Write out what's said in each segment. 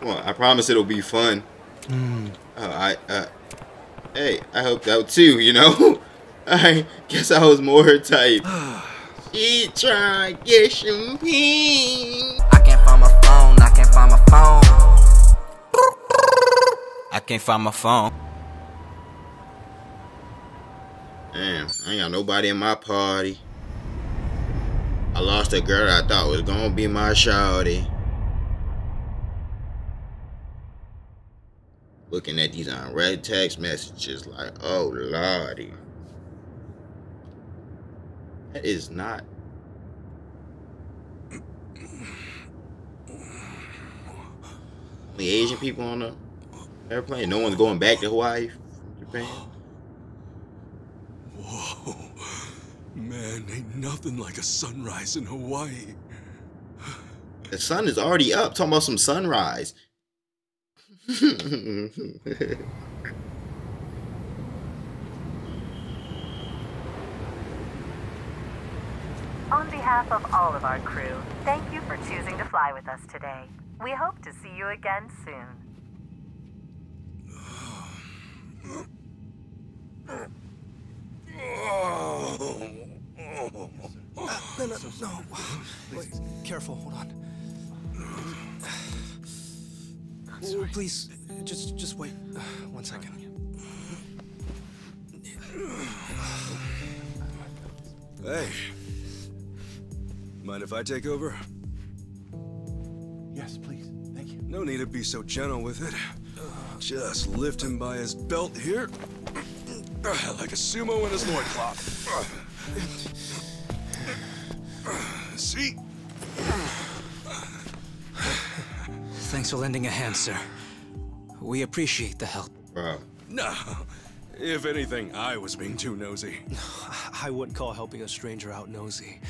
Well, I promise it'll be fun. Uh, I, uh, hey, I hope that too, you know? I guess I was more her type. she try to get champagne. I can't find my phone, I can't find my phone. I can't find my phone. Damn, I ain't got nobody in my party. I lost a girl I thought was gonna be my shawty. Looking at these unread text messages like, oh lordy. That is not. Only Asian people on the airplane. No one's going back to Hawaii from Japan. Whoa. Man, ain't nothing like a sunrise in Hawaii. The sun is already up. Talking about some sunrise. On behalf of all of our crew, thank you for choosing to fly with us today. We hope to see you again soon. No, no, no. Wait, careful, hold on. Oh, please, just just wait uh, one second. Hey. Mind if I take over? Yes, please. Thank you. No need to be so gentle with it. Just lift him by his belt here. Like a sumo in his loincloth. See? Thanks for lending a hand, sir. We appreciate the help. Bro. No. If anything, I was being too nosy. I wouldn't call helping a stranger out nosy.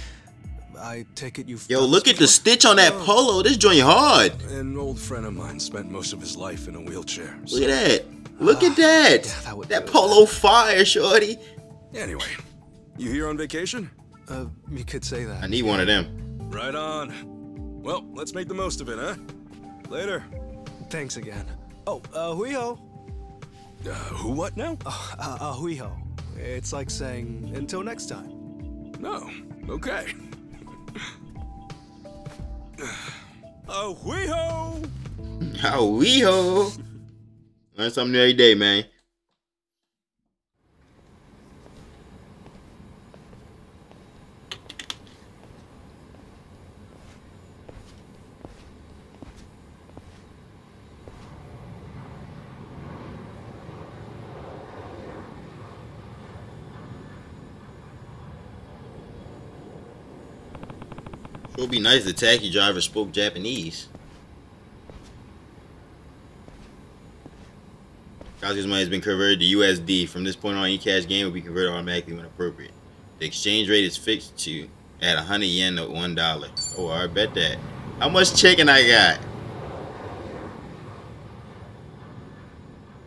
I take it you've. Yo, look this at the stitch on that polo. This joint hard. An old friend of mine spent most of his life in a wheelchair. Look at that. Look at that. yeah, that would that do it. polo fire, shorty. Anyway, you here on vacation? Uh, you could say that. I need one of them. Right on. Well, let's make the most of it, huh? Later. Thanks again. Oh, uh, hui ho. Uh, who what now? Uh, uh, hui ho. It's like saying until next time. No. Okay. Oh, wee ho! How we. Learn something new every day, man. It would be nice if the taxi driver spoke Japanese. Kazu's money has been converted to USD. From this point on, eCash game will be converted automatically when appropriate. The exchange rate is fixed to at 100 yen to one dollar. Oh, I bet that. How much chicken I got?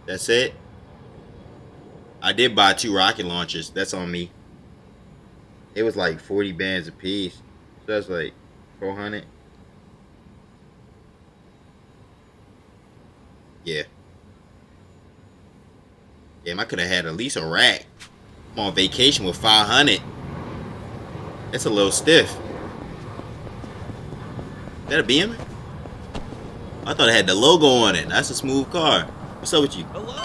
That's it. I did buy two rocket launchers. That's on me. It was like 40 bands a piece. So that's like 400. Yeah. Damn, I could have had at least a rack. I'm on vacation with 500. That's a little stiff. Is that a BM? I thought it had the logo on it. That's a smooth car. What's up with you? Hello!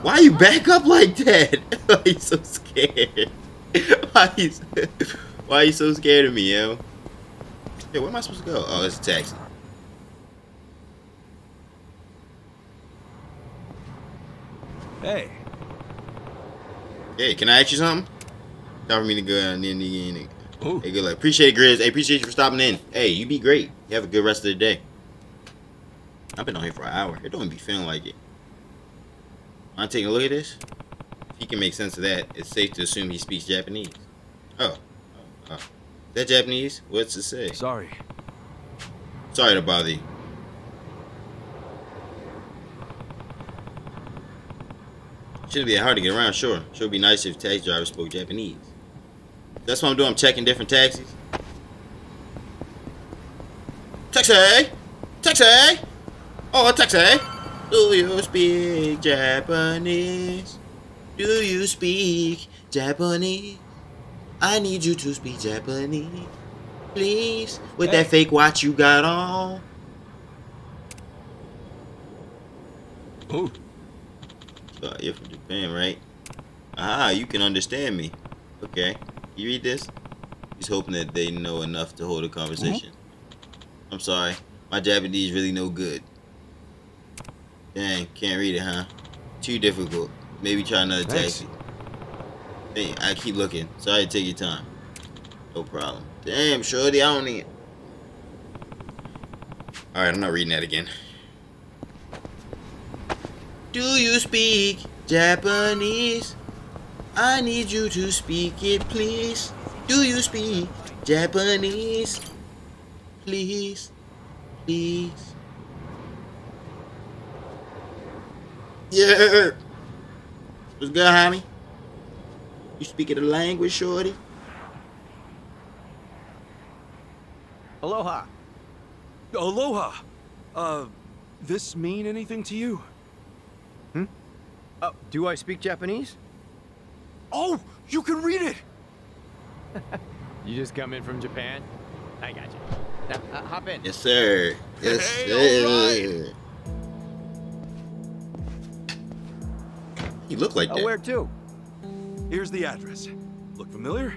Why you back up like that? Why are you so scared? Why you, why you so scared of me, yo? Yeah, where am I supposed to go? Oh, it's a taxi. Hey. Hey, can I ask you something? Time for me to go and then the Ooh. Hey, good luck. Appreciate it, Grizz. Hey, appreciate you for stopping in. Hey, you be great. You have a good rest of the day. I've been on here for an hour. It don't be feeling like it. To take a look at this? If he can make sense of that, it's safe to assume he speaks Japanese. Oh. oh, oh. That Japanese? What's it say? Sorry. Sorry to bother you. Shouldn't be that hard to get around, sure. Sure would be nice if taxi drivers spoke Japanese. That's what I'm doing. I'm checking different taxis. Taxi! Taxi! Oh, taxi. Do you speak Japanese? Do you speak Japanese? I need you to speak Japanese. Please. With Hey. that fake watch you got on. Oh, Uh, you're from Japan, right? Ah, you can understand me. Okay. You read this? He's hoping that they know enough to hold a conversation. I'm sorry. My Japanese is really no good. Dang, can't read it, huh? Too difficult. Maybe try another Thanks. taxi. Hey, I keep looking. Sorry to take your time. No problem. Damn, shorty, I don't need it. Alright, I'm not reading that again. Do you speak Japanese? I need you to speak it, please. Do you speak Japanese? Please, please. Yeah. What's good, homie? You speaking the language, shorty? Aloha. aloha. Uh, this mean anything to you? Hmm? Oh, do I speak Japanese? Oh, you can read it. You just come in from Japan? I got you. Now, uh, hop in. Yes, sir. Yes, Hey, sir. You look like Oh, that. where to? Here's the address. Look familiar?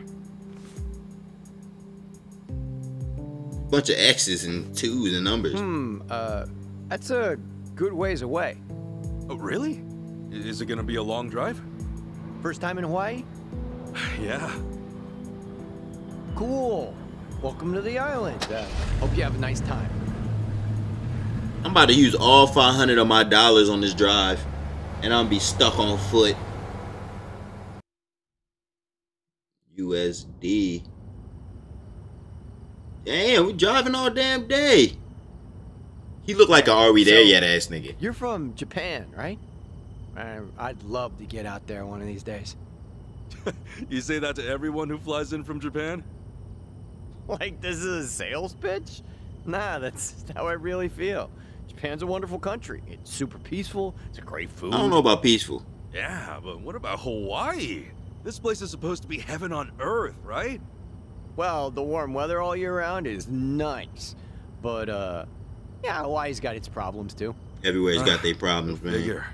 Bunch of X's and twos and numbers. Hmm, uh, that's a good ways away. Oh, really? Is it gonna be a long drive? First time in Hawaii? Yeah. Cool. Welcome to the island. Uh, hope you have a nice time. I'm about to use all 500 of my dollars on this drive, and I'm gonna be stuck on foot. USD. Damn, we driving all damn day. He looked like a are we there yet ass nigga. You're from Japan, right? I'd love to get out there one of these days. You say that to everyone who flies in from Japan? Like this is a sales pitch? Nah, that's how I really feel. Japan's a wonderful country. It's super peaceful. It's a great food. I don't know about peaceful. Yeah, but what about Hawaii? This place is supposed to be heaven on earth, right? Well, the warm weather all year round is nice. But, uh, yeah, Hawaii's got its problems too. Everywhere's got Ah, their problems, man. Figure.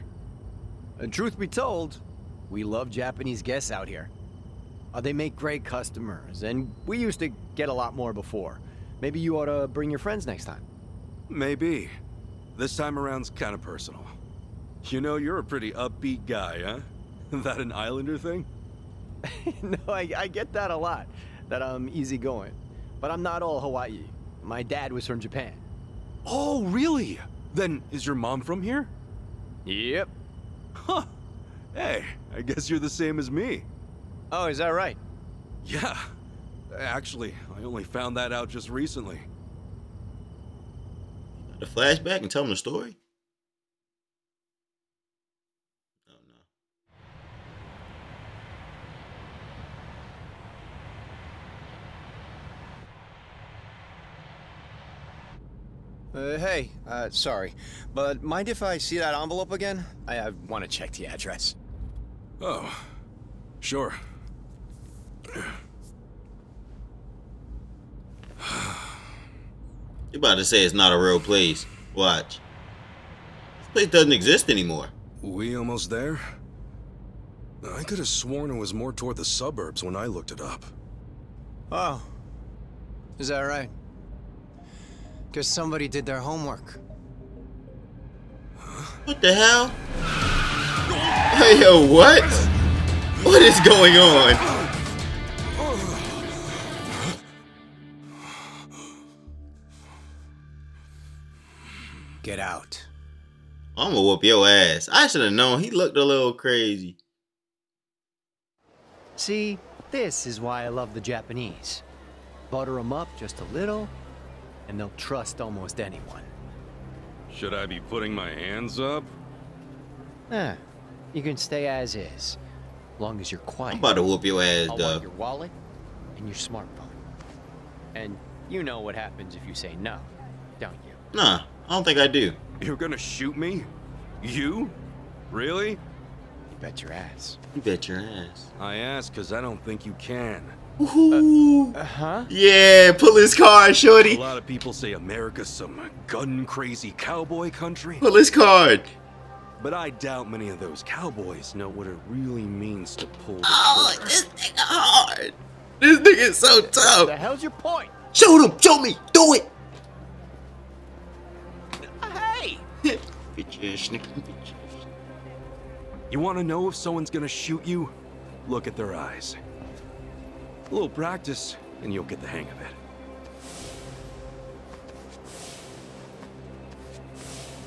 And truth be told, we love Japanese guests out here. Uh, they make great customers, and we used to get a lot more before. Maybe you ought to bring your friends next time. Maybe. This time around's kind of personal. You know, you're a pretty upbeat guy, huh? Is that an islander thing? no, I, I get that a lot, that I'm easygoing. But I'm not all Hawaii. My dad was from Japan. Oh, really? Then is your mom from here? Yep. Huh. Hey, I guess you're the same as me. Oh, is that right? Yeah. Actually, I only found that out just recently. The flashback and tell them the story? Uh, hey, uh, sorry, but mind if I see that envelope again? I, I want to check the address. Oh, sure. You about to say it's not a real place. Watch. This place doesn't exist anymore. We almost there? I could have sworn it was more toward the suburbs when I looked it up. Oh. Is that right? Guess somebody did their homework. What the hell? Hey, yo, what? What is going on? Get out. I'm gonna whoop your ass. I should have known. He looked a little crazy. See, this is why I love the Japanese. Butter them up just a little, and they'll trust almost anyone. Should I be putting my hands up? Eh, you can stay as is, long as you're quiet. I'm about to whoop your ass, I'll want dog. your wallet and your smartphone. And you know what happens if you say no, don't you? Nah, I don't think I do. You're gonna shoot me? You? Really? You bet your ass. You bet your ass. I ask because I don't think you can. Ooh. Uh-huh. yeah, pull his card, A lot of people say America's some gun-crazy cowboy country, Pull his card. but I doubt many of those cowboys know what it really means to pull the Oh, trigger. this nigga hard. This nigga is so The hell's your point? Show him. Show me. Do it. Hey! Bitch ass nigga. Bitch ass. You want to know if someone's gonna shoot you? Look at their eyes. A little practice, and you'll get the hang of it.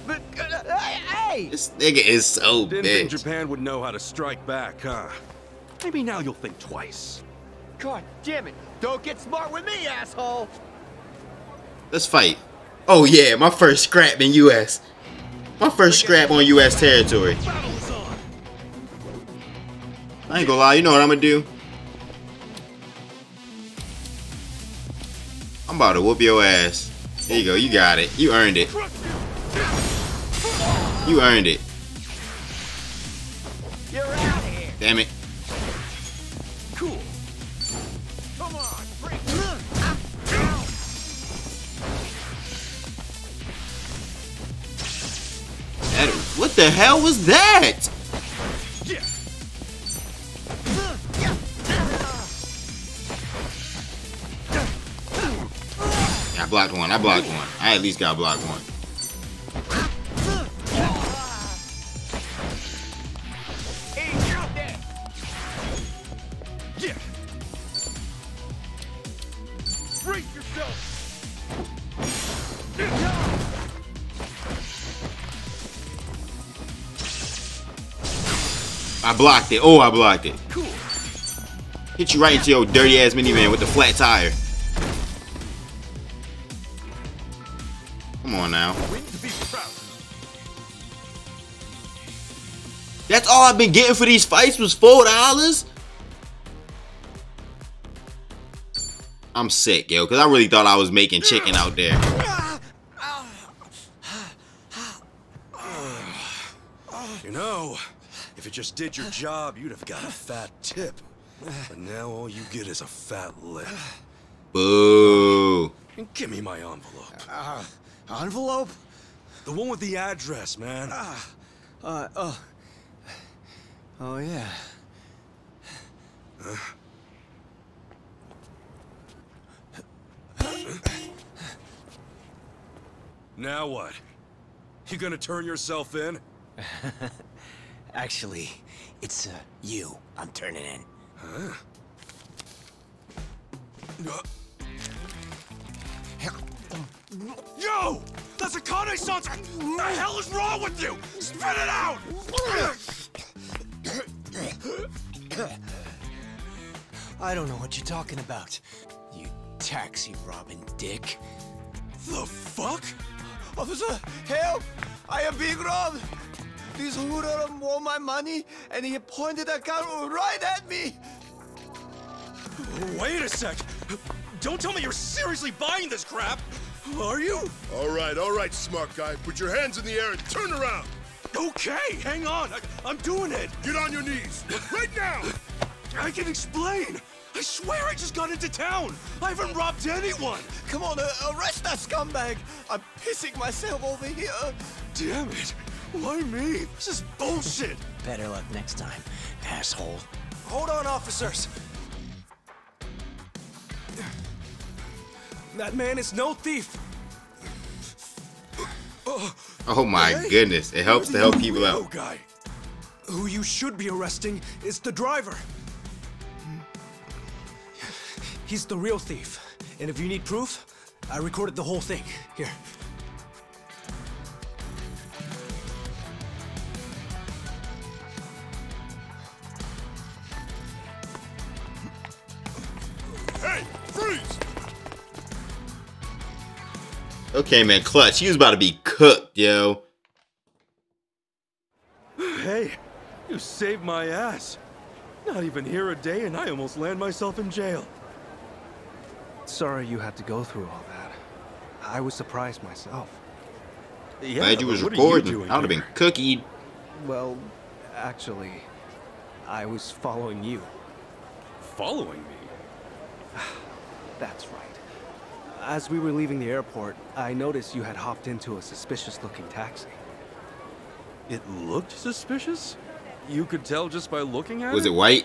But, uh, hey, hey! This nigga is so Didn't think bitch. Japan would know how to strike back, huh? Maybe now you'll think twice. God damn it! Don't get smart with me, asshole! Let's fight. Oh yeah, my first scrap in U.S. My first scrap on U.S. territory. I ain't gonna lie. You know what I'm gonna do? I'm about to whoop your ass. There you go. You got it. You earned it. You earned it. Damn it. Cool. Come on, break! That, what the hell was that? Blocked one. I blocked one. I at least got blocked one. I blocked it. Oh, I blocked it. Hit you right into your dirty ass minivan with the flat tire. Come on now. Win to be proud. That's all I've been getting for these fights was four dollars. I'm sick, yo, because I really thought I was making chicken out there. You know, if you just did your job, you'd have got a fat tip. But now all you get is a fat lip. Boo. And give me my envelope. Uh, envelope? The one with the address, man. Uh, oh. Oh, yeah. Now what? You gonna turn yourself in? Actually, it's uh, you I'm turning in. Yo! That's a Kane Sans! What the hell is wrong with you? Spit it out! I don't know what you're talking about. You taxi robbing dick. The fuck? Officer, help! I am being robbed! This hoodlum won my money and he pointed a gun right at me! Wait a sec! Don't tell me you're seriously buying this crap! Are you? All right, all right, smart guy. Put your hands in the air and turn around. Okay, hang on. I, I'm doing it. Get on your knees. Right now. I can explain. I swear I just got into town. I haven't robbed anyone. Come on, uh, arrest that scumbag! I'm pissing myself over here! Damn it. Why me? This is bullshit. Better luck next time, asshole. Hold on, officers. That man is no thief. Oh my goodness. It helps to help people out. guy. Who you should be arresting is the driver. He's the real thief. And if you need proof, I recorded the whole thing. Here. Okay, man, clutch. He was about to be cooked, yo. Hey, you saved my ass. Not even here a day and I almost land myself in jail. Sorry you had to go through all that. I was surprised myself. Yeah, Glad you but was what are you recording. I would have been cookied. Well, actually, I was following you. Following me? That's right. As we were leaving the airport, I noticed you had hopped into a suspicious looking taxi. It looked suspicious? You could tell just by looking at it? Was it white?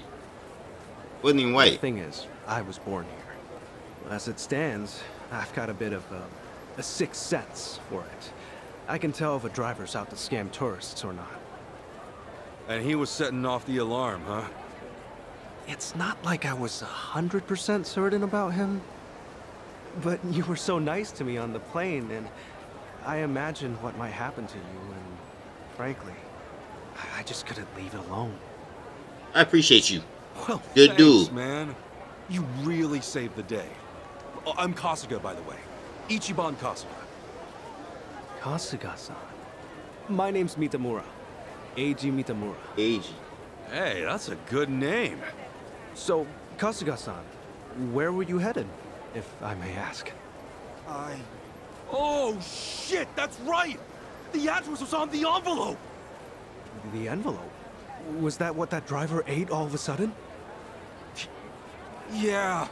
Wasn't even white. The thing is, I was born here. As it stands, I've got a bit of a, a sixth sense for it. I can tell if a driver's out to scam tourists or not. And he was setting off the alarm, huh? It's not like I was a hundred percent certain about him. But you were so nice to me on the plane, and I imagined what might happen to you, and frankly, I- I just couldn't leave it alone. I appreciate you. Well, Good thanks, dude. man. You really saved the day. Oh, I'm Kasuga, by the way. Ichiban Kasuga. Kasuga-san. My name's Mitamura. Eiji Mitamura. Age. Hey, that's a good name. So, Kasuga-san, where were you headed, if I may ask? I... Oh, shit, that's right! The address was on the envelope! The envelope? Was that what that driver ate all of a sudden? Yeah.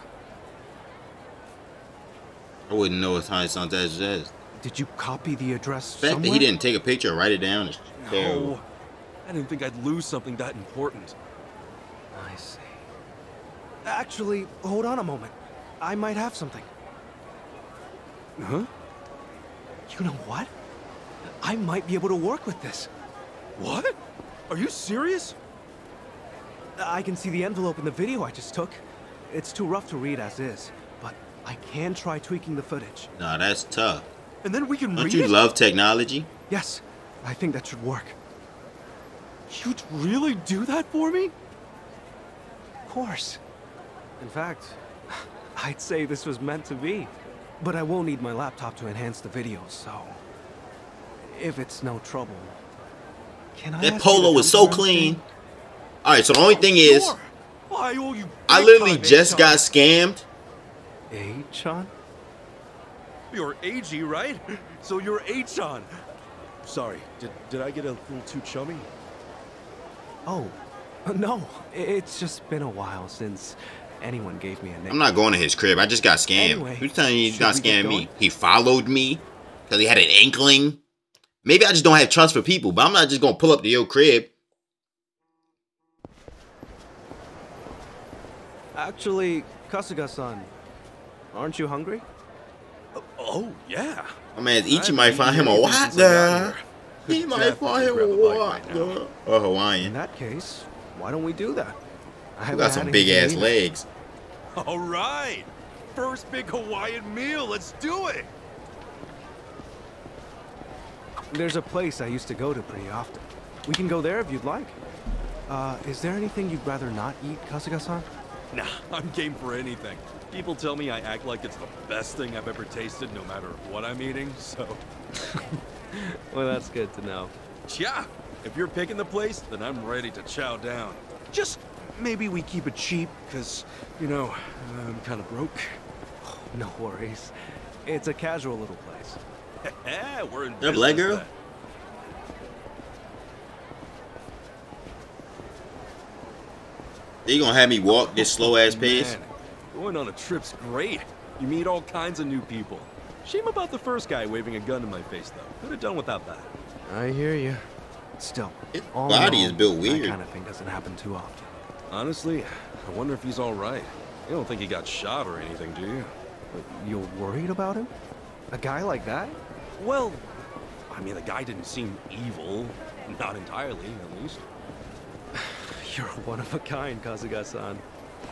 I wouldn't know as high sounds as it is. Did you copy the address The fact somewhere? that he didn't take a picture or write it down is terrible. No. I didn't think I'd lose something that important. I see. Actually, hold on a moment. I might have something. Huh? You know what? I might be able to work with this. What? Are you serious? I can see the envelope in the video I just took. It's too rough to read as is, but I can try tweaking the footage. Nah, that's tough. And then we can Don't read you it? love technology? Yes, I think that should work. You'd really do that for me? Of course. In fact, I'd say this was meant to be. But I won't need my laptop to enhance the video, so... If it's no trouble... Can I That polo is so clean. Alright, so the only thing is, Why I literally just got scammed. Chan? You're Eiji, right? So you're Ei-chan. Sorry, did, did I get a little too chummy? Oh, no. It's just been a while since anyone gave me a name. I'm not going to his crib. I just got scammed. Anyway, Who's telling you he's should not we scamming me? He followed me because he had an inkling. Maybe I just don't have trust for people, but I'm not just gonna pull up to your crib. Actually, Kasuga-san, aren't you hungry? Oh, yeah. My man Ichi haven't might find him a anything white since I got girl. here. He might find him a definitely grab a bite right now. girl. Or In that case, why don't we do that? I You haven't got some big ass eat. legs. All right. First big Hawaiian meal. Let's do it. There's a place I used to go to pretty often. We can go there if you'd like. Uh, is there anything you'd rather not eat, Kasuga-san? Nah, I'm game for anything. People tell me I act like it's the best thing I've ever tasted, no matter what I'm eating, so... Well, that's good to know. Yeah, if you're picking the place, then I'm ready to chow down. Just maybe we keep it cheap, because, you know, I'm kind of broke. No worries. It's a casual little place. We're in That black girl? then. They gonna have me walk this slow ass pace? Man, going on a trip's great. You meet all kinds of new people. Shame about the first guy waving a gun in my face, though. Could have done without that. I hear you. Still, His all in body all, is built weird. That kind of thing doesn't happen too often. Honestly, I wonder if he's all right. You don't think he got shot or anything, do you? But You're worried about him? A guy like that? Well, I mean, the guy didn't seem evil. Not entirely, at least. You're one of a kind, Kasuga-san.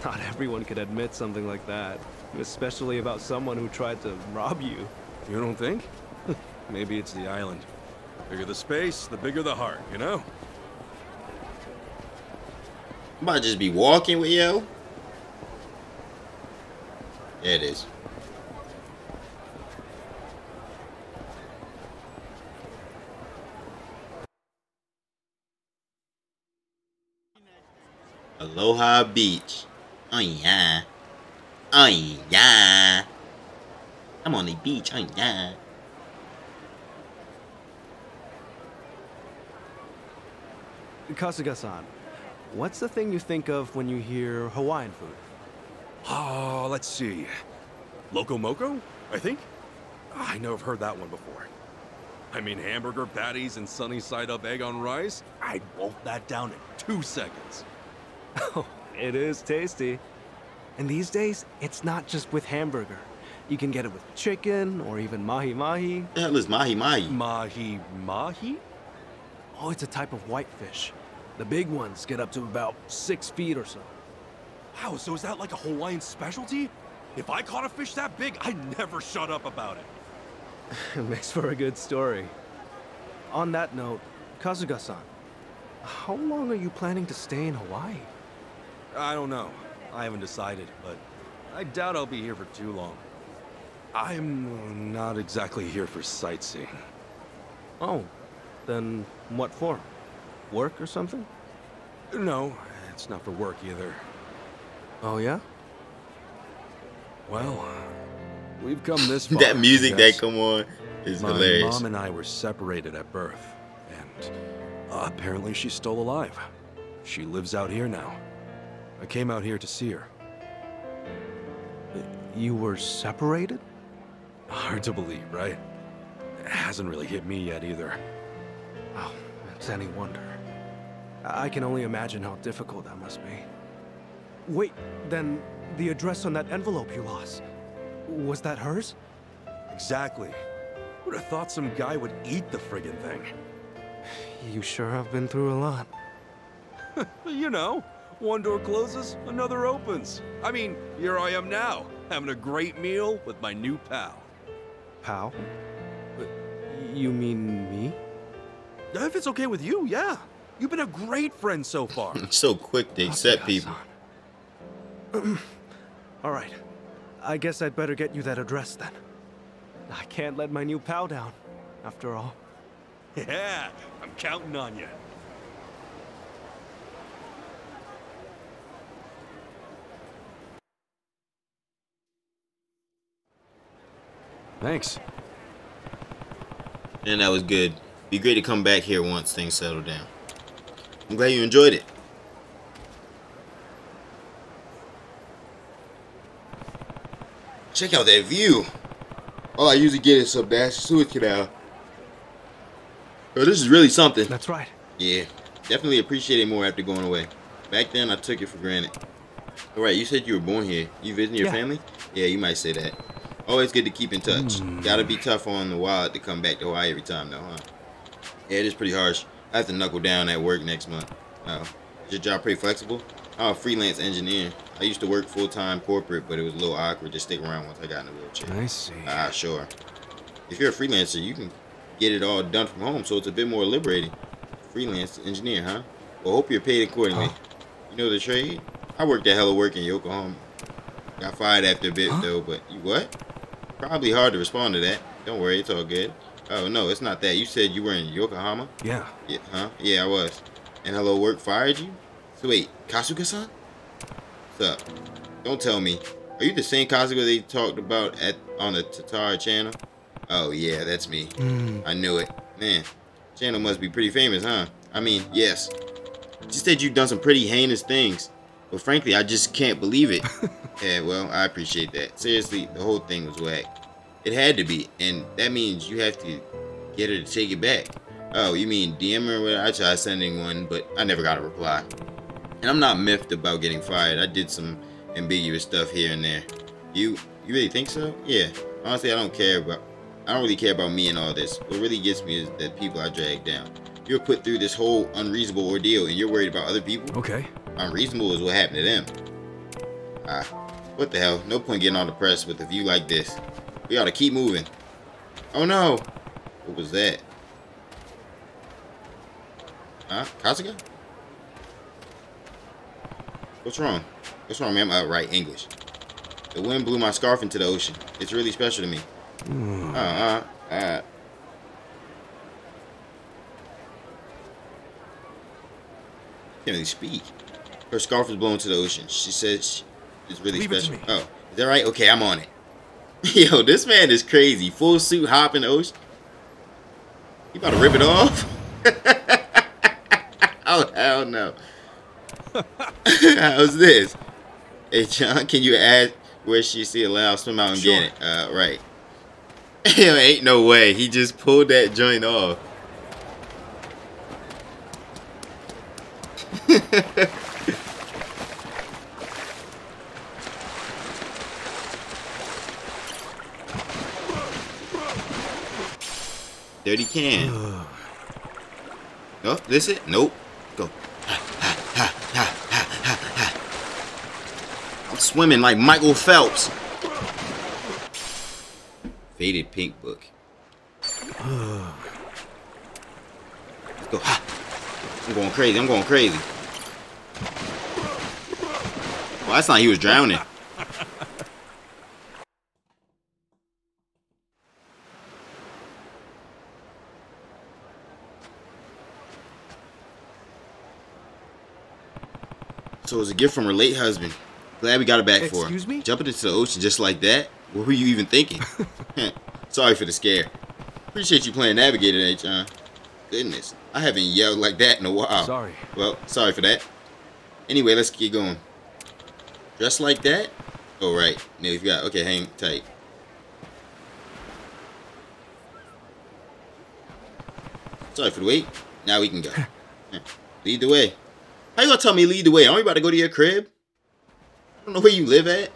Not everyone could admit something like that, especially about someone who tried to rob you. You don't think? Maybe it's the island. Bigger the space, the bigger the heart, you know? I might just be walking with yo. There it is. Aloha Beach. Oh yeah. Oh yeah. I'm on the beach. Oh yeah. Kasuga-san, what's the thing you think of when you hear Hawaiian food? Oh, let's see. Loco Moco, I think? I know I've heard that one before. I mean, hamburger patties and sunny side up egg on rice? I'd wolf that down in two seconds. Oh, it is tasty. And these days, it's not just with hamburger. You can get it with chicken or even mahi mahi. The hell is mahi mahi? Mahi mahi? Oh, it's a type of whitefish. The big ones get up to about six feet or so. Wow, so is that like a Hawaiian specialty? If I caught a fish that big, I'd never shut up about it. It makes for a good story. On that note, Kasuga-san, how long are you planning to stay in Hawaii? I don't know. I haven't decided, but I doubt I'll be here for too long. I'm not exactly here for sightseeing. Oh, then what for? Work or something? No, it's not for work either. Oh yeah? Well, we've come this far. that music that come on is My hilarious. mom and I were separated at birth, and uh, apparently she's still alive. She lives out here now. I came out here to see her. You were separated? Hard to believe, right? It hasn't really hit me yet either. Oh, it's any wonder. I can only imagine how difficult that must be. Wait, then the address on that envelope you lost, was that hers? Exactly. Would have thought some guy would eat the friggin' thing. You sure have been through a lot. You know, one door closes, another opens. I mean, here I am now, having a great meal with my new pal. Pal? You mean me? If it's okay with you, yeah. You've been a great friend so far. so quick to accept people. All right. I guess I'd better get you that address then. I can't let my new pal down, after all. yeah, I'm counting on you. Thanks. And that was good. Be great to come back here once things settle down. I'm glad you enjoyed it. Check out that view. All I usually get is some nasty Suez Canal. Oh, this is really something. That's right. Yeah, definitely appreciate it more after going away. Back then, I took it for granted. All right, you said you were born here. You visiting your Yeah. family? Yeah, you might say that. Always good to keep in touch. Hmm. Gotta be tough on the wild to come back to Hawaii every time, though, huh? Yeah, it is pretty harsh. I have to knuckle down at work next month. Oh, is your job pretty flexible? I'm a freelance engineer. I used to work full time corporate, but it was a little awkward to stick around once I got in a wheelchair. I see. Ah, sure. If you're a freelancer, you can get it all done from home, so it's a bit more liberating. Freelance engineer, huh? Well, hope you're paid accordingly. You know the trade? I worked at Hello Work in Yokohama. Got fired after a bit, though, but you what? Probably hard to respond to that. Don't worry, it's all good. Oh, no, it's not that. You said you were in Yokohama? Yeah. Yeah, huh? Yeah, I was. And Hello Work fired you? So wait, Kasuga-san? What's up? Don't tell me. Are you the same Kasuga they talked about at on the Tatara channel? Oh yeah, that's me. Mm. I knew it. Man, channel must be pretty famous, huh? I mean, yes. Just said you've done some pretty heinous things. But frankly, I just can't believe it. yeah, well, I appreciate that. Seriously, the whole thing was whack. It had to be, and that means you have to get her to take it back. Oh, you mean DM her? Well, I tried sending one, but I never got a reply. And I'm not miffed about getting fired. I did some ambiguous stuff here and there. You, you really think so? Yeah. Honestly, I don't care about. I don't really care about me and all this. What really gets me is that people I drag down. You're put through this whole unreasonable ordeal, and you're worried about other people. Okay. Unreasonable is what happened to them. Ah, what the hell? No point getting all depressed with a view like this. We gotta keep moving. Oh no! What was that? Huh? Kasuga? What's wrong? What's wrong, man? Uh, right, English. The wind blew my scarf into the ocean. It's really special to me. Uh, uh, uh. Can't really speak. Her scarf was blown to the ocean. She says she- it's really Leave it special. me. Oh, is that right? Okay, I'm on it. Yo, this man is crazy. Full suit hopping the ocean. You about to rip it off? oh hell no. How's this? Hey John, can you add where she see a loud swim out and get it? Uh, right. Yo, ain't no way. He just pulled that joint off. Dirty can. oh, this it? Nope. Go. I'm swimming like Michael Phelps. Faded pink book. Let's go. I'm going crazy. I'm going crazy. Well, that's not he was drowning. So it was a gift from her late husband. Glad we got it back for her. Excuse me? Jumping into the ocean just like that? What were you even thinking? Sorry for the scare. Appreciate you playing Navigator today, John. Goodness, I haven't yelled like that in a while. Sorry. Well, sorry for that. Anyway, let's get going. Just like that? Oh, right. No, you got. Okay, hang tight. Sorry for the wait. Now we can go. Lead the way. How you gonna tell me lead the way? We about to go to your crib? I don't know where you live at.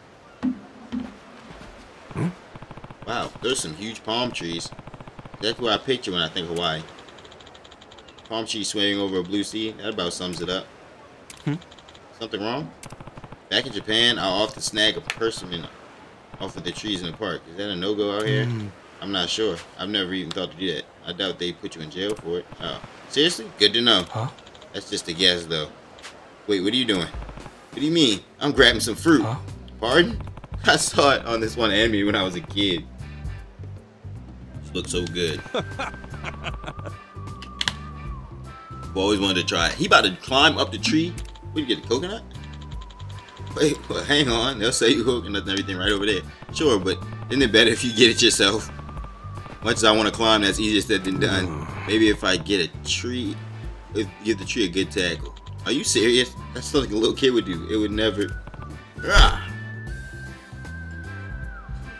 Wow, there's some huge palm trees. That's what I picture when I think Hawaii. Palm trees swaying over a blue sea. That about sums it up. Hmm. Something wrong? Back in Japan, I'll often snag a persimmon off of the trees in the park. Is that a no-go out here? Hmm. I'm not sure. I've never even thought to do that. I doubt they put you in jail for it. Oh, seriously? Good to know. Huh? That's just a guess, though. Wait, what are you doing? What do you mean? I'm grabbing some fruit. Huh? Pardon? I saw it on this one anime when I was a kid. It looks so good. I've always wanted to try it. He about to climb up the tree. What, you get a coconut? Wait, well, hang on. They'll say you coconut and everything right over there. Sure, but isn't it better if you get it yourself? Much as I want to climb, that's easier said than done. Mm. Maybe if I get a tree, if give the tree a good tackle. Are you serious? That's something a little kid would do. It would never. Ah.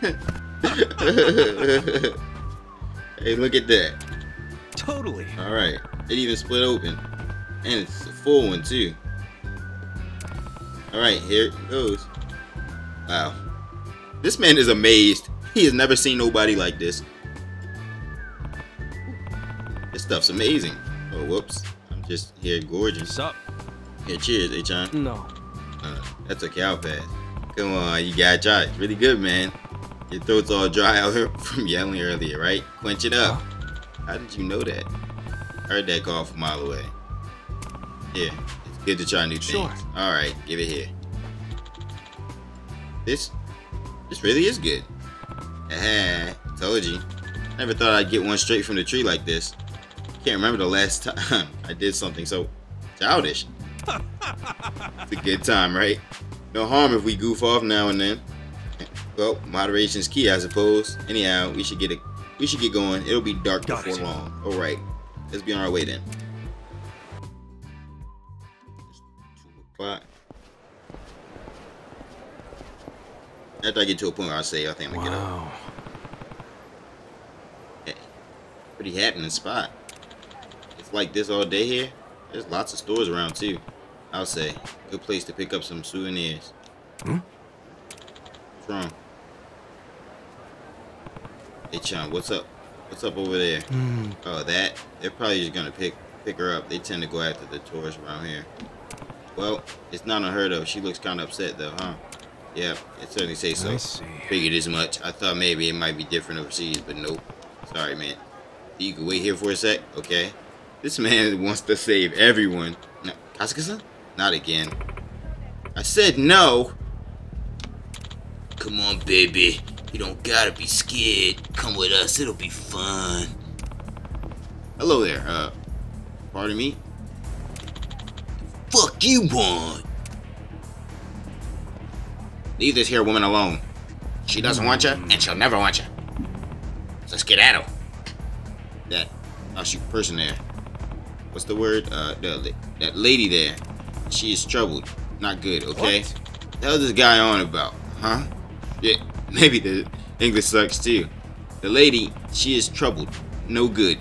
hey, look at that. Totally. All right, it even split open, and it's a full one too. All right, here it goes. Wow, this man is amazed. He has never seen nobody like this. This stuff's amazing. Oh, whoops! I'm just here gorging. What's up? Here, cheers, H. John. No. Uh, that's a cow pass. Come on, you gotta try it. Really good, man. Your throat's all dry out here from yelling earlier, right? Quench it up. How did you know that? Heard that call from a mile away. Yeah, it's good to try new things. Sure. All right, give it here. This, this really is good. Ah, told you. Never thought I'd get one straight from the tree like this. Can't remember the last time I did something so childish. It's a good time, right? No harm if we goof off now and then. Well, moderation's key, I suppose. Anyhow, we should get it. We should get going. It'll be dark Got before it. long. All right, let's be on our way then. Two o'clock. After I get to a point where I say I think I'm gonna get up. Wow. Pretty happening spot. It's like this all day here. There's lots of stores around too. I'll say, good place to pick up some souvenirs. Hmm? What's wrong? Hey, Chun, what's up? What's up over there? Hmm. Oh, that? They're probably just gonna pick pick her up. They tend to go after the tourists around here. Well, it's not unheard of. She looks kind of upset though, huh? Yeah, it certainly say so. I see. Figured as much. I thought maybe it might be different overseas, but nope. Sorry, man. You can wait here for a sec, okay? This man wants to save everyone. No, Kasuga-san? Not again. I said no. Come on, baby. You don't gotta be scared. Come with us. It'll be fun. Hello there. Uh, pardon me? Fuck you want? Leave this here woman alone. She doesn't want you, and she'll never want you. Let's get So skedaddle. That, I'll shoot person there. what's the word? Uh, the, that lady there, she is troubled. Not good, okay? What? The hell this guy on about, huh? Yeah, maybe the English sucks too. The lady, she is troubled. No good.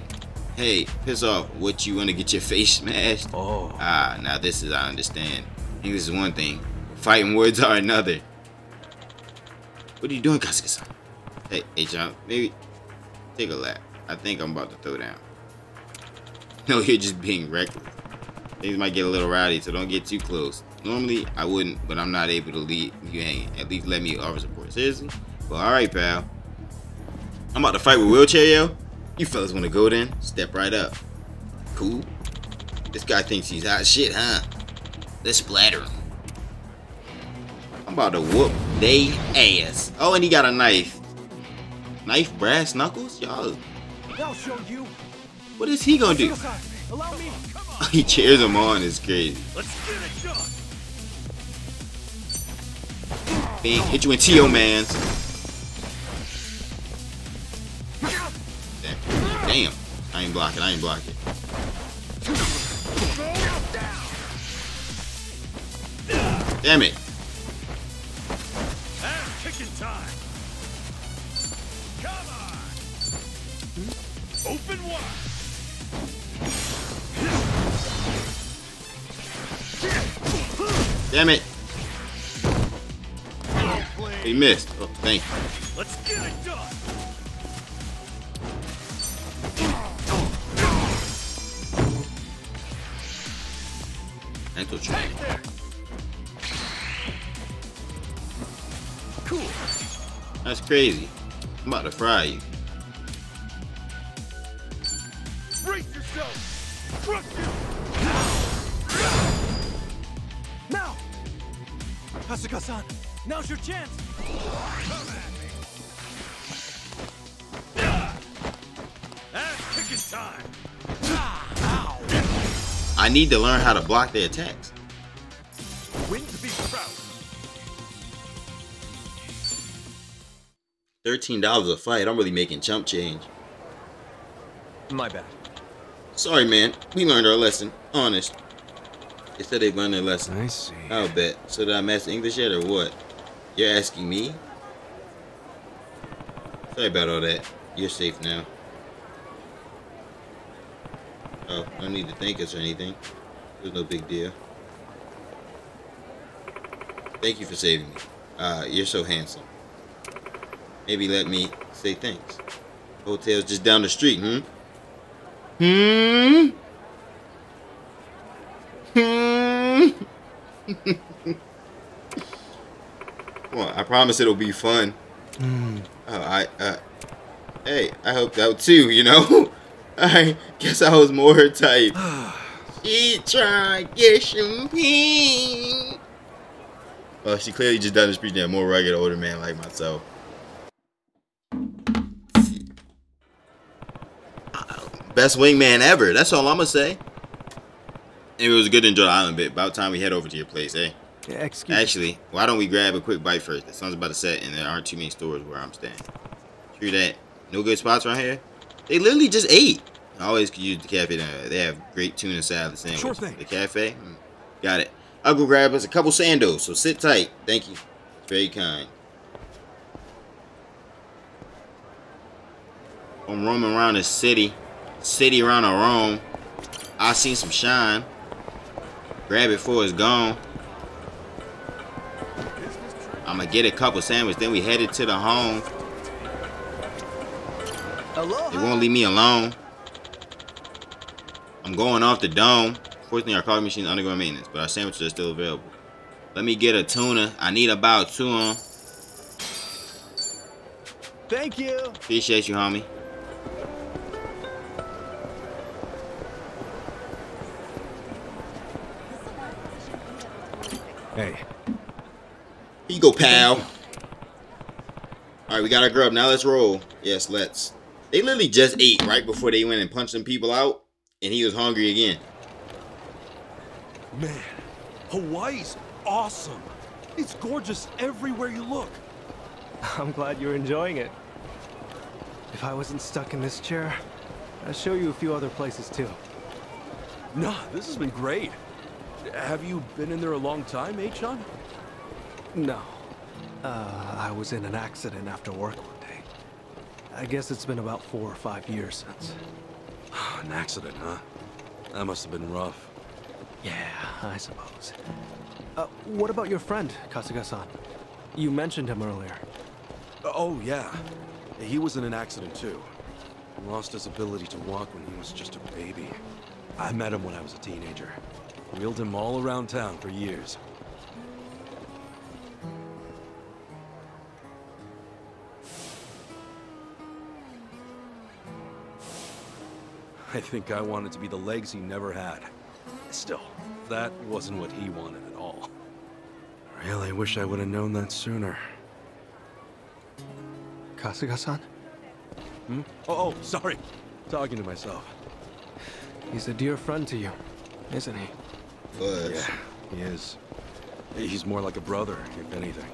Hey, piss off. What you want to get your face smashed? Oh. Ah, now this is I understand. English is one thing. Fighting words are another. What are you doing, Kasuga-san? Hey, hey, John, maybe take a lap. I think I'm about to throw down. No, you're just being reckless. Things might get a little rowdy, so don't get too close. Normally, I wouldn't, but I'm not able to leave you hanging. At least let me offer support. Seriously? Well, alright, pal. I'm about to fight with wheelchair, yo. You fellas want to go then? Step right up. Cool. This guy thinks he's hot shit, huh? Let's splatter him. I'm about to whoop they ass. Oh, and he got a knife. Knife, brass knuckles? Y'all, I'll show you. what is he gonna do? Kasuga-san, Allow me. he cheers him on. It's crazy. Let's get it done. Big hit you in Tio Mans. Damn. Damn. I ain't blocking. I ain't blocking. Damn it. Kicking time. Come on. Open wide. Damn it. He missed. Oh, thank you. Let's get it done. Ankle train. Cool. That's crazy. I'm about to fry you. Brace yourself. Crush you. Kasuga-san, now's your chance. Ass ah, kicking time. Ah, I need to learn how to block their attacks. Win to be proud. Thirteen dollars a fight. I'm really making chump change. My bad. Sorry, man. We learned our lesson. Honest. They said they learned their lesson. I see. I'll bet. So did I master English yet or what? You're asking me? Sorry about all that. You're safe now. Oh, no need to thank us or anything. It was no big deal. Thank you for saving me. Uh, you're so handsome. Maybe let me say thanks. Hotel's just down the street, hmm? Hmm? Hmm? well, I promise it'll be fun. Oh, I, uh, hey, I hope out too, you know? I guess I was more her type. she tried to get champagne. Well, she clearly just down the street a more rugged older man like myself. Best wingman ever. That's all I'm gonna say. It was good to enjoy the island bit. About time we head over to your place, eh? Yeah, excuse me. Actually, why don't we grab a quick bite first? The sun's about to set, and there aren't too many stores where I'm staying. True that. No good spots around here. They literally just ate. I always could use the cafe. There. They have great tuna salad sandwiches. Sure thing. The cafe. Mm. Got it. I'll go grab us a couple sandos. So sit tight. Thank you. Very kind. I'm roaming around the city. City around a Rome. I seen some shine. Grab it before it's gone. I'ma get a couple sandwiches, then we headed to the home. They won't leave me alone. I'm going off the dome. Fortunately, our coffee machine's undergoing maintenance, but our sandwiches are still available. Let me get a tuna. I need about two of them. Thank you. Appreciate you, homie. Hey, Here you go, pal. Alright, we got our grub. Now let's roll. Yes, let's. They literally just ate right before they went and punched some people out, and he was hungry again. Man, Hawaii's awesome. It's gorgeous everywhere you look. I'm glad you're enjoying it. If I wasn't stuck in this chair, I'd show you a few other places too. Nah, this has been great. Have you been in there a long time, eh, John? No. Uh, I was in an accident after work one day. I guess it's been about four or five years since. An accident, huh? That must have been rough. Yeah, I suppose. Uh, what about your friend, Kasuga-san? You mentioned him earlier. Oh, yeah. He was in an accident, too. Lost his ability to walk when he was just a baby. I met him when I was a teenager. Wheeled him all around town for years. I think I wanted to be the legs he never had. Still, that wasn't what he wanted at all. Really wish I would have known that sooner. Kasuga-san? Hmm? Oh, oh, sorry. Talking to myself. He's a dear friend to you, isn't he? Was. Yeah, he is. He's more like a brother, if anything.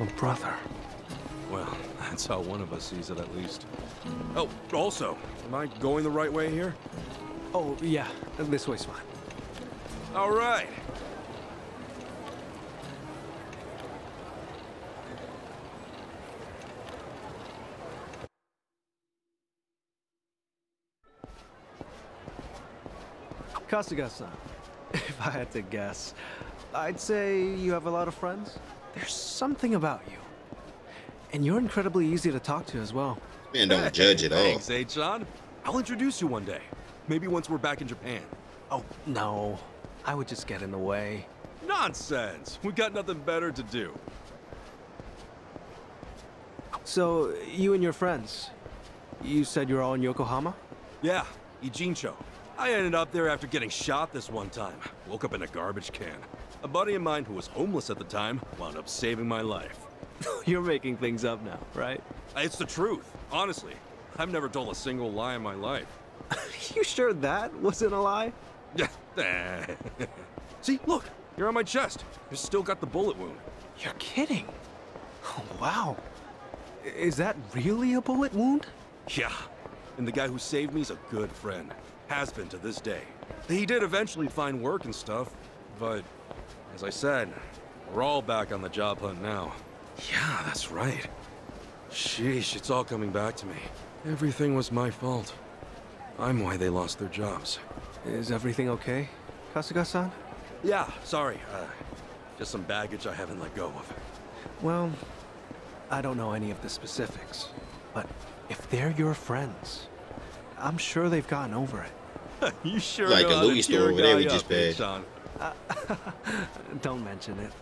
A brother. Well, that's how one of us sees it, at least. Oh, also, am I going the right way here? Oh, yeah. This way's fine. All right. Kasuga-san, if I had to guess, I'd say you have a lot of friends. There's something about you. And you're incredibly easy to talk to as well. Man, don't judge at all. Thanks, eh, John? I'll introduce you one day. Maybe once we're back in Japan. Oh, no. I would just get in the way. Nonsense! We got nothing better to do. So, you and your friends, you said you're all in Yokohama? Yeah, Ijincho. I ended up there after getting shot this one time. Woke up in a garbage can. A buddy of mine who was homeless at the time wound up saving my life. you're making things up now, right? It's the truth, honestly. I've never told a single lie in my life. you sure that wasn't a lie? Yeah. See, look, you're on my chest. You still got the bullet wound. You're kidding. Oh, wow. Is that really a bullet wound? Yeah. And the guy who saved me's a good friend. Has been to this day. He did eventually find work and stuff, but as I said, we're all back on the job hunt now. Yeah, that's right. Sheesh, it's all coming back to me. Everything was my fault. I'm why they lost their jobs. Is everything okay, Kasuga-san? Yeah, sorry. Uh, just some baggage I haven't let go of. Well, I don't know any of the specifics, but if they're your friends, I'm sure they've gotten over it. you sure Like know a Louis store cheer a over there, we just up, paid. Sean? Don't mention it.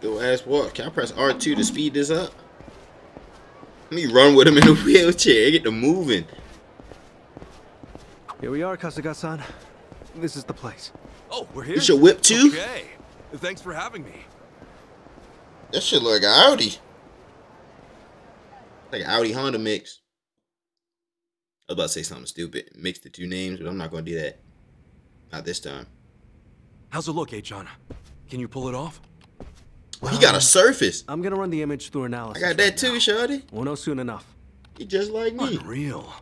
Go ask what? Can I press R2 to speed this up? Let me run with him in a wheelchair. Get them moving. Here we are, Kasuga-san. This is the place. Oh, we're here. It's should whip too? Okay. Thanks for having me. That shit look like an Audi. Like an Audi Honda mix. I was about to say something stupid. Mix the two names, but I'm not gonna do that. Not this time. How's it look, Ei-chan? Can you pull it off? Well, he got a um, surface. I'm gonna run the image through analysis. I got that too, shorty. We'll know soon enough. He just like me. Unreal.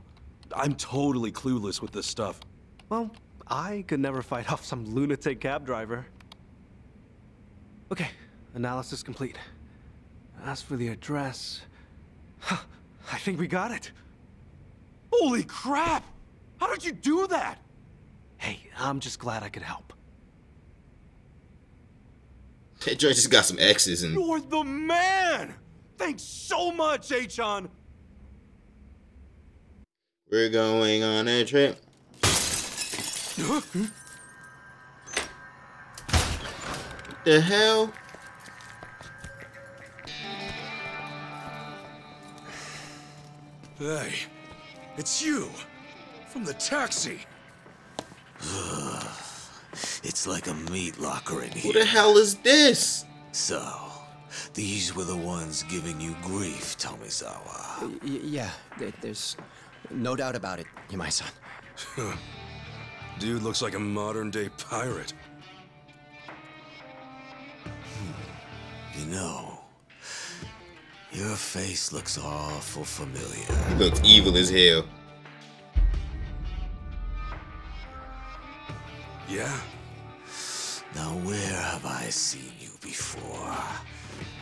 I'm totally clueless with this stuff. Well, I could never fight off some lunatic cab driver. Okay, analysis complete. As for the address... Huh, I think we got it. Holy crap! How did you do that? Hey, I'm just glad I could help. That joint just got some X's and You're the man! Thanks so much, Ei-chan! we're going on a trip. the hell? Hey, it's you. From the taxi. It's like a meat locker in Who here. the hell is this? So, these were the ones giving you grief, Tomizawa. Y- yeah, there- there's no doubt about it, Yamai-san. Dude looks like a modern day pirate. You know, Your face looks awful familiar. He looks evil as hell. Yeah? Now, where have I seen you before?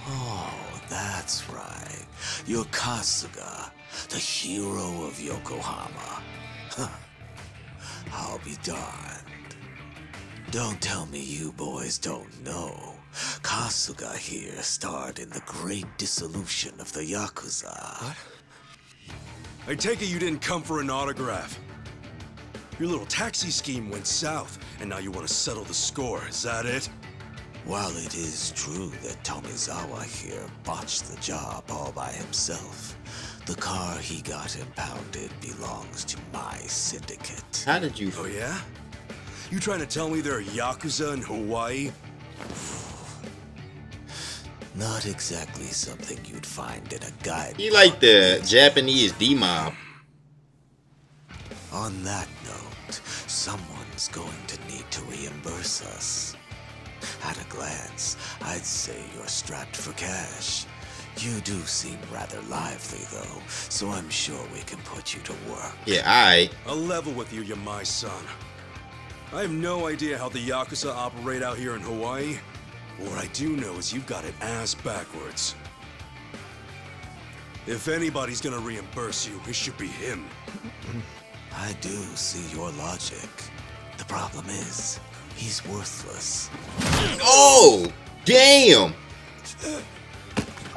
Oh, that's right. You're Kasuga, the hero of Yokohama. Huh. I'll be darned. Don't tell me you boys don't know. Kasuga here starred in the great dissolution of the Yakuza. What? I take it you didn't come for an autograph. Your little taxi scheme went south, and now you want to settle the score. Is that it? While it is true that Tomizawa here botched the job all by himself, the car he got impounded belongs to my syndicate. How did you? Oh, yeah? You trying to tell me there are Yakuza in Hawaii? Not exactly something you'd find in a guide. He like the Japanese D mob. On that note, someone's going to need to reimburse us. At a glance, I'd say you're strapped for cash. You do seem rather lively, though, so I'm sure we can put you to work. Yeah, I. I'll level with you, you're my son. I have no idea how the Yakuza operate out here in Hawaii. What I do know is you've got it ass backwards. If anybody's gonna reimburse you, it should be him. I do see your logic. The problem is, he's worthless. Oh, damn!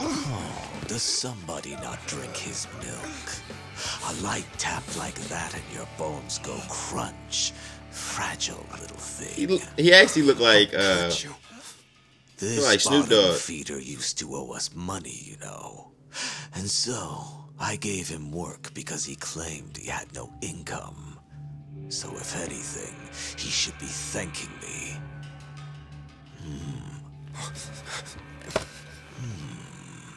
Oh, does somebody not drink his milk? A light tap like that and your bones go crunch. Fragile little He thing. look, he actually looked like uh. This like Snoop bottom Dogg. feeder used to owe us money, you know. And so, I gave him work because he claimed he had no income. So if anything, he should be thanking me. Hmm. Hmm.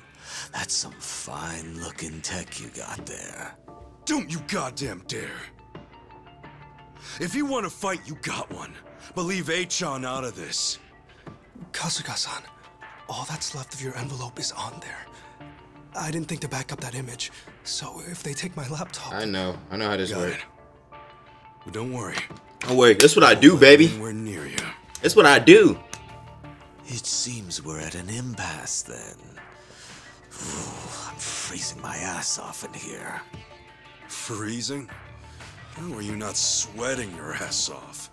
That's some fine looking tech you got there. Don't you goddamn dare. If you want to fight, you got one. But leave Ei-chan out of this. Kasuga-san, all that's left of your envelope is on there. I didn't think to back up that image, so if they take my laptop... I know. I know how this Got works. it. Well, don't worry. Oh, don't worry. That's what I do, baby. Anywhere near you. That's what I do. It seems we're at an impasse then. Ooh, I'm freezing my ass off in here. Freezing? How are you not sweating your ass off?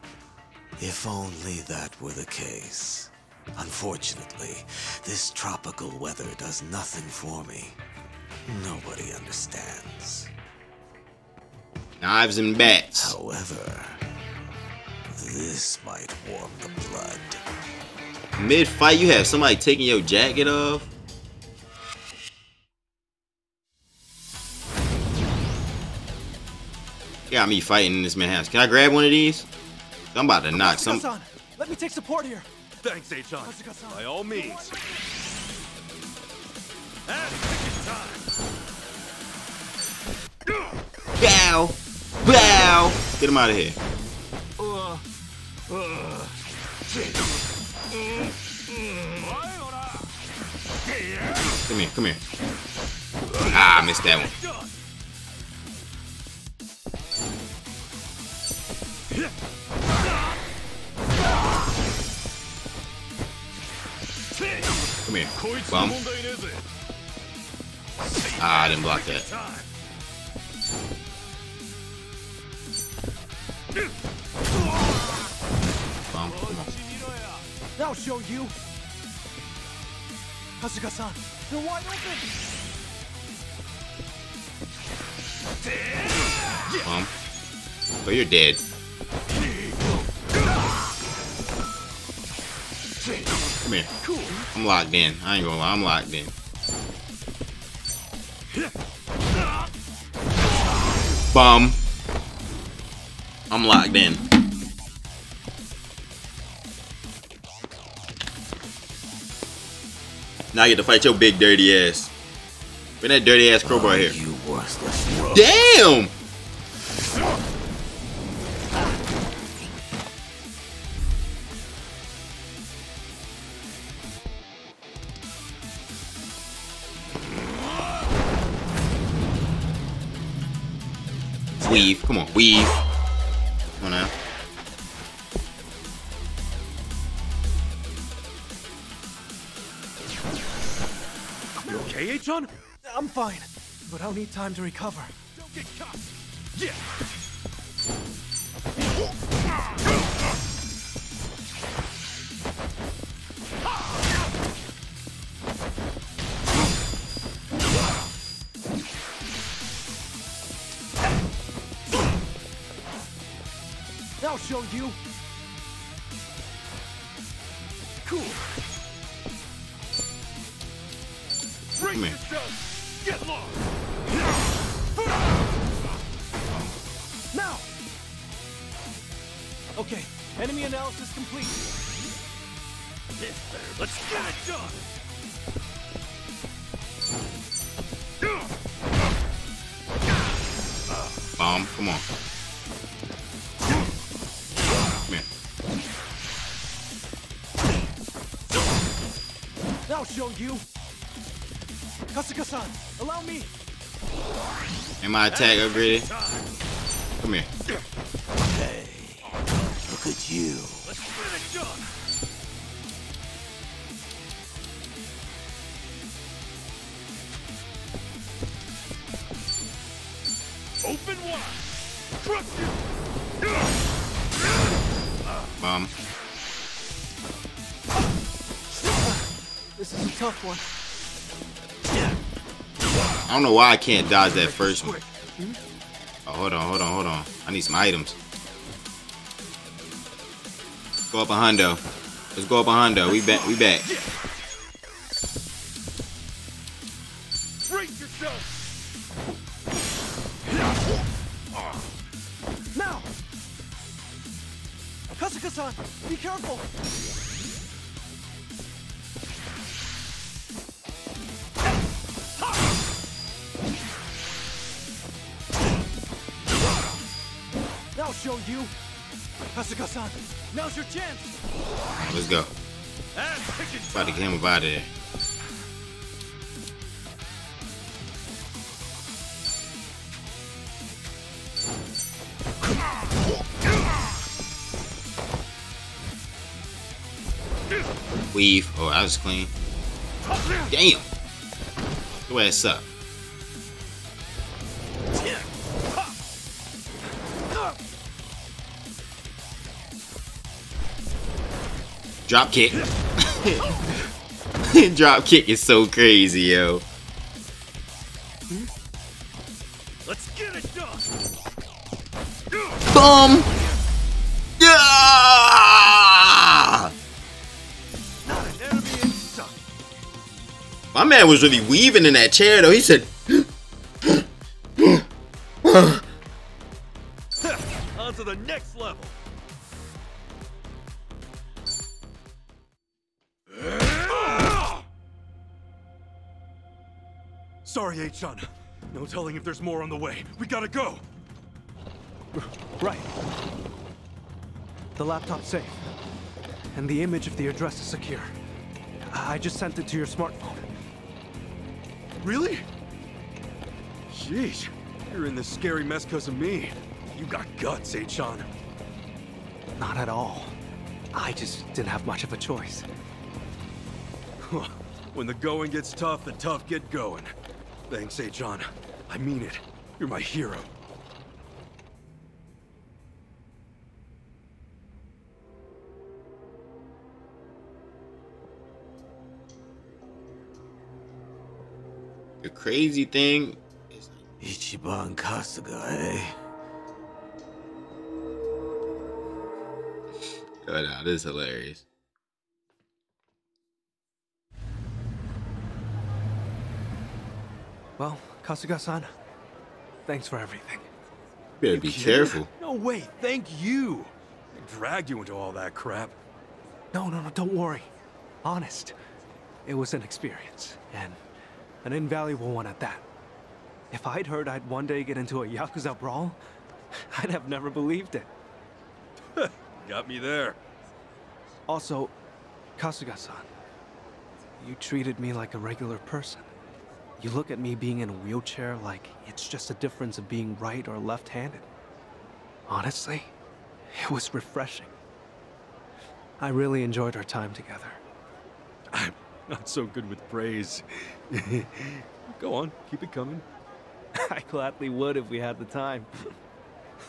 If only that were the case. Unfortunately, this tropical weather does nothing for me. Nobody understands. Knives and bats. However, this might warm the blood. Mid fight, you have somebody taking your jacket off. Got me fighting in this man's house. Can I grab one of these? I'm about to knock some. Let me take support here. Thanks, Ei-chan. By all means. Bow! Bow! Get him out of here. Come here, come here. Ah, I missed that one. Come here. Bum. Ah, I didn't block that. Bum, come on. Now show you. Kasuga-san, you're wide open. Bum. Oh, you're dead. Come here. I'm locked in. I ain't gonna lie, I'm locked in. Bum. I'm locked in. Now I get to fight your big dirty ass. Bring that dirty ass crowbar here. You worthless rogue. Damn! You okay, Ei-chan? I'm fine, but I'll need time to recover. Don't get caught. Yeah. I'll show you. You. Kasuga-san, allow me. Am I attack upgraded? I don't know why I can't dodge that first one. Oh, hold on, hold on, hold on. I need some items. Go up a hundo. Let's go up a hundo. We back. We back. Now! Kasuga-san, be careful! Show you! Kasuga-san, now's your chance! Let's go. About to get him out of there. Weave. Oh, that was clean. Damn. Your ass up. Drop kick. Drop kick is so crazy, yo. Let's get it done. Boom! Yeah! Not an enemy in sight. My man was really weaving in that chair, though. He said, On to the next level. Sorry, Ei-chan. No telling if there's more on the way. We gotta go. Right. The laptop's safe. And the image of the address is secure. I just sent it to your smartphone. Really? Jeez, you're in this scary mess because of me. You got guts, Ei-chan. Not at all. I just didn't have much of a choice. when the going gets tough, the tough get going. Thanks, Ei-chan. I mean it. You're my hero. the crazy thing is Ichiban Kasuga, eh? Oh, no, this is hilarious. Well, Kasuga-san, thanks for everything. You better You be kidding? careful. No way, thank you. I dragged you into all that crap. No, no, no, don't worry. Honest. It was an experience, and an invaluable one at that. If I'd heard I'd one day get into a Yakuza brawl, I'd have never believed it. Got me there. Also, Kasuga-san, you treated me like a regular person. You look at me being in a wheelchair like it's just a difference of being right or left handed. Honestly, it was refreshing. I really enjoyed our time together. I'm not so good with praise. Go on, keep it coming. I gladly would if we had the time.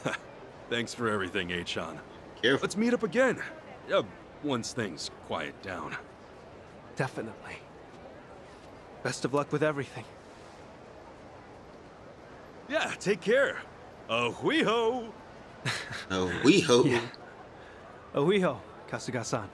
Thanks for everything, Ei-chan. Careful. Let's meet up again. Uh, once things quiet down. Definitely. Best of luck with everything. Yeah, take care. A hui ho. Oh, we hope. Yeah. Ohiho, Kasuga-san.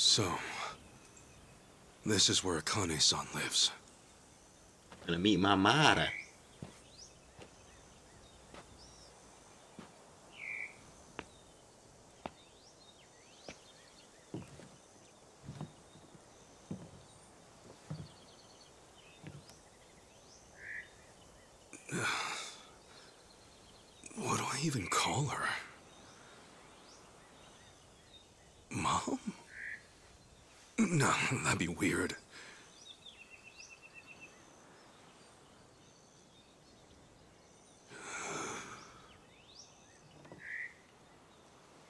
So, this is where Akane-san lives. Gonna meet my Mara. What do I even call her? Mom? No, that'd be weird.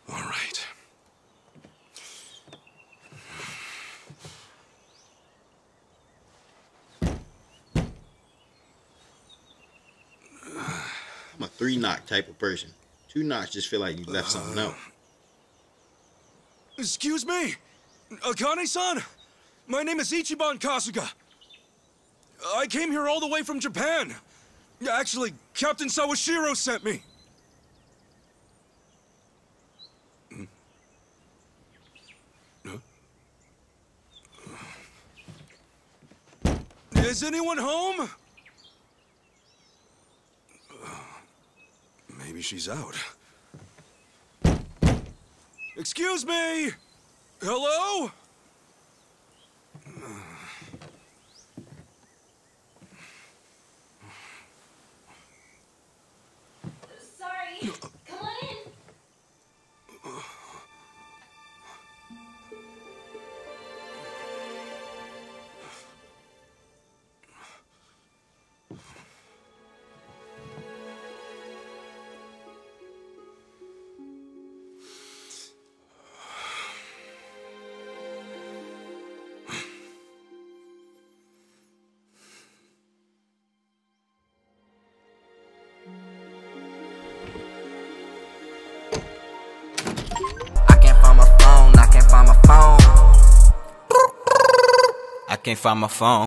All right. I'm a three knock type of person. Two knocks just feel like you left something out. Uh, excuse me? Akane-san? My name is Ichiban Kasuga. I came here all the way from Japan. Actually, Captain Sawashiro sent me. Is anyone home? Maybe she's out. Excuse me! Hello? Can't find my phone.